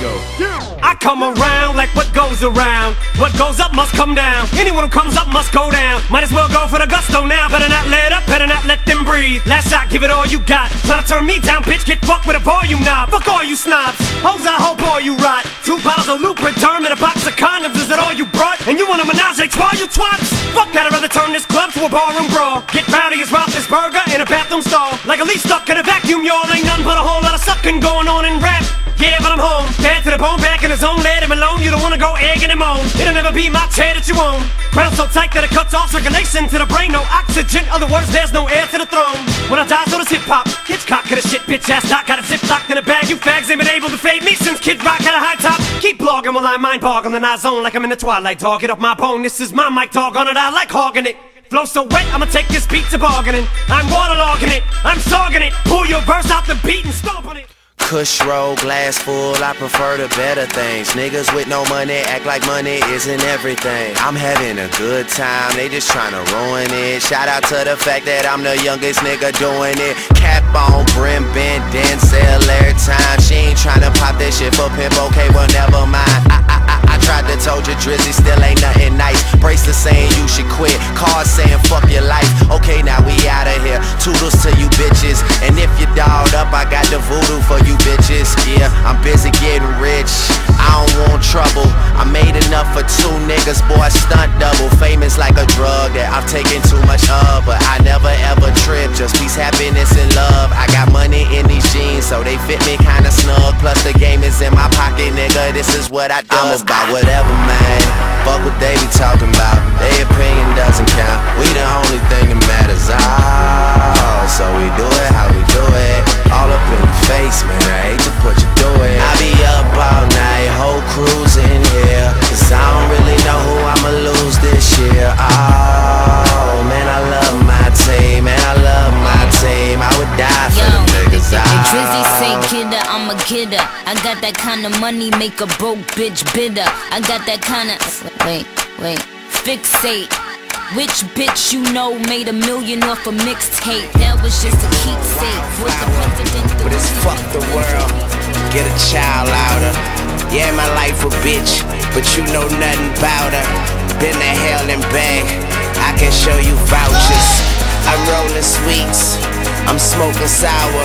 go. I come around like what goes around. What goes up must come down. Anyone who comes up must go down. Might as well go for the gusto now. Better not let up, better not let them breathe. Last shot, give it all you got. Try to turn me down, bitch. Get fucked with a volume knob. Fuck all you snobs. Hoes, I hope all you rot. Two bottles of Lubriderm and a box of condoms. Is that all you brought? And you want a menage a trois, you twats? Fuck I'd rather turn this club to a barroom brawl. Get rowdy as Roethlisberger in a bathroom stall. Like a leaf stuck in a vacuum, y'all. Ain't nothing but a whole lot of sucking going on in rap. Yeah, but I'm home. To the bone, back in his own. Let him alone. You don't wanna go egging him on. It'll never be my chair that you own. Crown so tight that it cuts off circulation to the brain. No oxygen. Other words, there's no air to the throne. When I die, so does hip hop. Hitchcock could have shit, bitch ass doc. Got a zip locked in a bag. You fags ain't been able to fade me since Kid Rock had a high top. Keep blogging while I mind boggling and I zone like I'm in the twilight. Dog, get off my bone. This is my mic, dog on it. I like hogging it. Flow so wet, I'ma take this beat to bargaining. I'm waterlogging it, I'm sogging it. Pull your verse out the beat and stomp on it. Kush roll, glass full, I prefer the better things. Niggas with no money act like money isn't everything. I'm having a good time, they just tryna ruin it. Shout out to the fact that I'm the youngest nigga doing it. Cap on, brim bent, Denzel every time. She ain't tryna pop that shit for pimp, okay, well never mind. I, I, I, I tried to told you Drizzy still ain't nice. Saying you should quit, cards saying fuck your life. Okay, now we outta here. Toodles to you bitches. And if you dolled up, I got the voodoo for you bitches. Yeah, I'm busy getting rich. I don't want trouble. I made enough for two niggas, boy, stunt double. Famous like a drug that I've taken too much of, but I never ever trip. Just peace, happiness, and love. I got money in these jeans, so they fit me kinda snug. Plus the game is in my pocket, nigga. This is what I do. I'm about whatever, man. Fuck what they be talking about. Their opinion doesn't count. We the only thing that matters. Oh, so we do it how we do it. All up in your face, man. I hate to put you through it. I be up all night, whole crew's in here. Cause I don't really know who I'ma lose this year. Oh, man, I love my team. Man, I love my team. I would die for them niggas. if ah. Drizzy say Oh. kidder, I'm a kidder. I got that kind of money, make a broke bitch bitter. I got that kind of wait, wait, fixate. Which bitch you know made a million off a mixtape? That was just a keepsake. Was the president But it's fuck the world. Get a child out her. Yeah, my life a bitch, but you know nothing about her. Been to hell and back. I can show you vouchers. I'm rolling sweets. I'm smoking sour.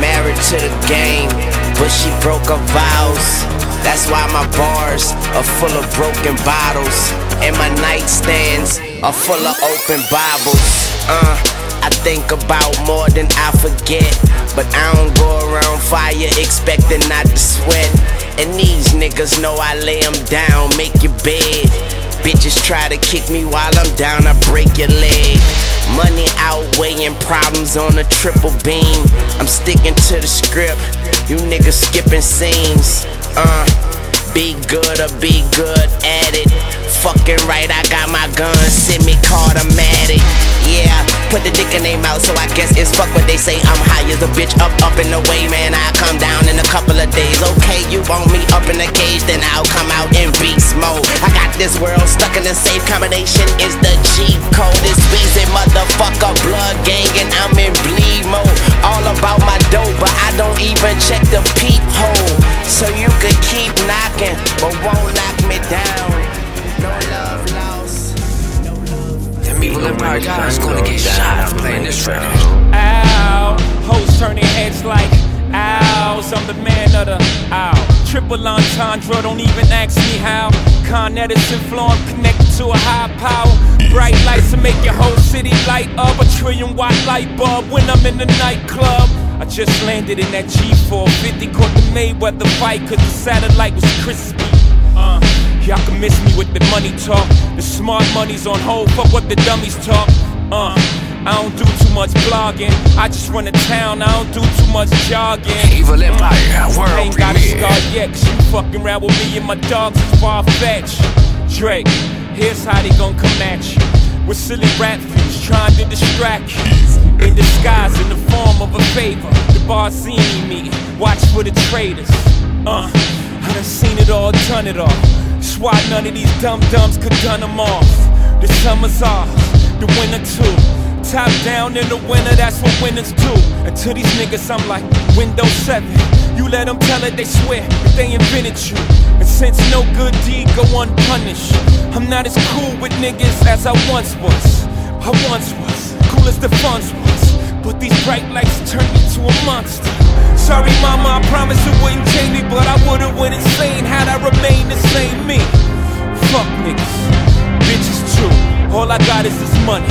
Married to the game, but she broke her vows. That's why my bars are full of broken bottles. And my nightstands are full of open Bibles. Uh, I think about more than I forget. But I don't go around fire expecting not to sweat. And these niggas know I lay 'em down, make your bed. Bitches try to kick me while I'm down, I break your leg. Money outweighing problems on a triple beam. I'm sticking to the script, you niggas skipping scenes. Uh, be good or be good at it. Fucking right, I got my gun, send me automatic. Yeah, put the dick in their mouth, so I guess it's fuck what they say. I'm high as a bitch, up, up and away, man. I come down in a couple of days. Okay, you want me up in a cage, then I'll come out in beast mode. I got this world stuck in a safe combination. Is the G code? It's Weezy, I'm the man of the ow. Triple entendre, don't even ask me how. Con Edison flow, I'm connected to a high power. Bright lights to make your whole city light up. A trillion watt light bulb when I'm in the nightclub. I just landed in that G450, caught the Mayweather fight, cause the satellite was crispy. Uh, y'all can miss me with the money talk. The smart money's on hold, fuck what the dummies talk. Uh, I don't do too much blogging. I just run a town, I don't do too much jogging. Evil Empire, world I ain't got a scar yet, cause you fucking around with me and my dogs is far fetched. Drake, here's how they gon' come at you. With silly rap views trying to distract you. In disguise, in the form of a favor. The bar seeing me, watch for the traitors. Uh, I done seen it all, done it all. That's why none of these dumb dumbs could done them off. The summer's off, the winter too. Top down in the winter, that's what winners do. And to these niggas, I'm like Windows 7. You let them tell it, they swear that they invented you. And since no good deed go unpunished, I'm not as cool with niggas as I once was. I once was, cool as the funds was. But these bright lights turned me to a monster. Sorry, mama, I promise it wouldn't change me, but I would've went insane had I remained the same me. Fuck niggas, bitches too. All I got is this money,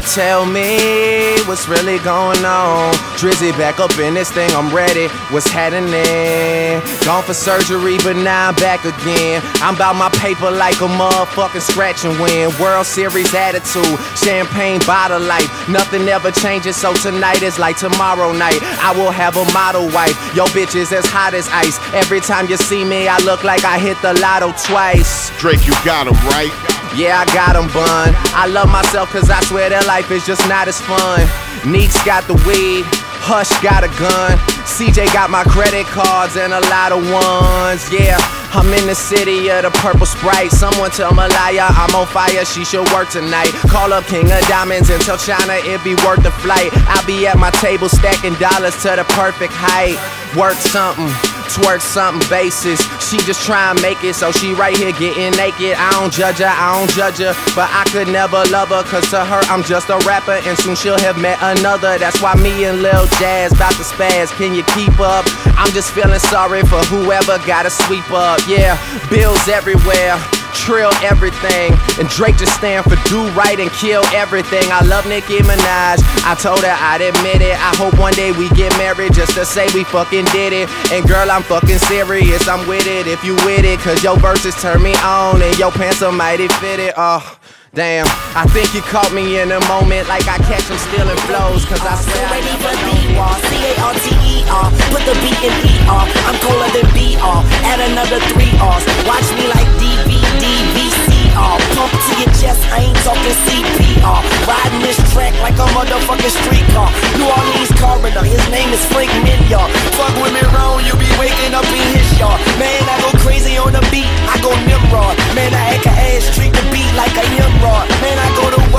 tell me what's really going on. Drizzy back up in this thing, I'm ready. What's happening? Gone for surgery, but now I'm back again. I'm about my paper like a motherfucking scratch and win. World Series attitude, champagne bottle life. Nothing ever changes, so tonight is like tomorrow night. I will have a model wife. Yo, bitch is as hot as ice. Every time you see me, I look like I hit the lotto twice. Drake, you got him right. Yeah, I got 'em bun. I love myself cause I swear that life is just not as fun. Niko got the weed, Hush got a gun. CJ got my credit cards and a lot of ones. Yeah, I'm in the city of the purple sprite. Someone tell Malaya I'm on fire, she should work tonight. Call up King of Diamonds and tell China it be worth the flight. I'll be at my table stacking dollars to the perfect height. Work something twerk something basis. She just try and make it, so she right here getting naked. I don't judge her, I don't judge her, but I could never love her, cause to her I'm just a rapper, and soon she'll have met another. That's why me and Lil Jazz about to spaz. Can you keep up? I'm just feeling sorry for whoever gotta sweep up. Yeah, bills everywhere. Trill everything, and Drake just stand for do right and kill everything. I love Nicki Minaj. I told her I'd admit it. I hope one day we get married just to say we fucking did it. And girl, I'm fucking serious. I'm with it if you with it, cause your verses turn me on and your pants are mighty fitted. Oh. Damn, I think you caught me in a moment like I catch him stealing flows, cause I swear I ready for. D-R, C-A-R-T-E-R Put the B in E-R I'm colder than B-R Add another three R's Watch me like D-V-D-V-C-R Pump to your chest, I ain't talking CPR Riding this track like a motherfucking street car New Orleans corridor, his name is Frank Minyard Fuck with me wrong, you be waking up in his yard. Man, I go crazy on the beat, I go Nimrod. Man, I act a ass, treat the beat like a Nimrod. Man, I go to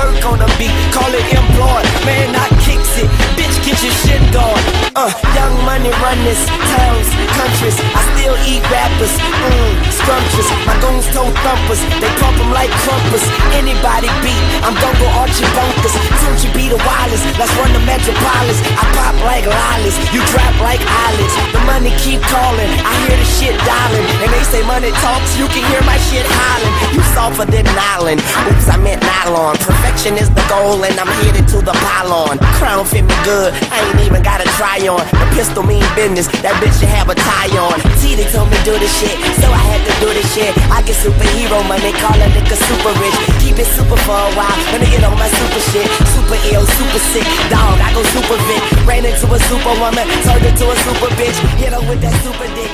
toe thumpers, they pump them like crumpers Anybody beat, I'm gon' go Archie Bunkers Don't you be the wildest, let's run the metropolis. I pop like lollies, you drop like eyelids. The money keep calling, I hear the shit dialing. And they say money talks, you can hear my shit hollering You softer than nylon, oops I meant nylon. Perfection is the goal and I'm headed to the pylon. Crown fit me good, I ain't even gotta try on. The pistol mean business, that bitch should have a tie on. T they told me do this shit, so I had to shit I get superhero money, call a nigga super rich Keep it super for a while, let me get on my super shit Super ill, super sick, dog, I go super Vic Ran into a superwoman, turned into a super bitch Hit her with that super dick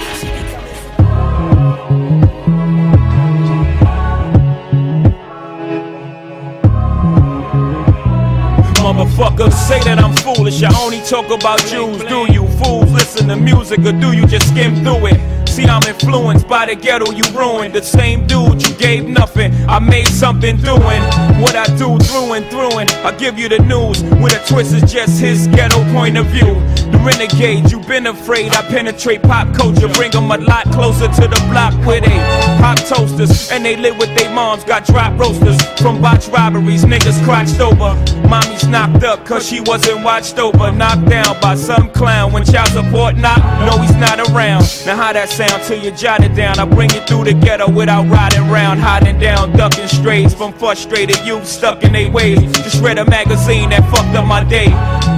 Motherfuckers say that I'm foolish. I only talk about Jews. Do you fools listen to music or do you just skim through it? See, I'm influenced by the ghetto you ruined. The same dude you gave nothing. I made something doing what I do through and through. And I give you the news with a twist is just his ghetto point of view. The renegade, you been afraid. I penetrate pop culture, bring them a lot closer to the block where they pop toasters. And they live with their moms, got drop roasters from botch robberies. Niggas crotched over. Mommy's knocked up cause she wasn't watched over. Knocked down by some clown when child support knock. No, he's not around. Now, how that sound till you jot it down? I bring it through the ghetto without riding round, hiding down, ducking strays from frustrated youth stuck in their ways. Just read a magazine that fucked up my day.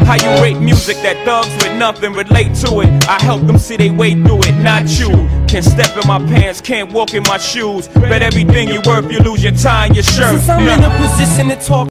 How you rate music that thugs with nothing relate to it? I help them see they way through it, not you. Can't step in my pants, can't walk in my shoes. Bet everything you worth, you lose your tie and your shirt. Since I'm in a position to talk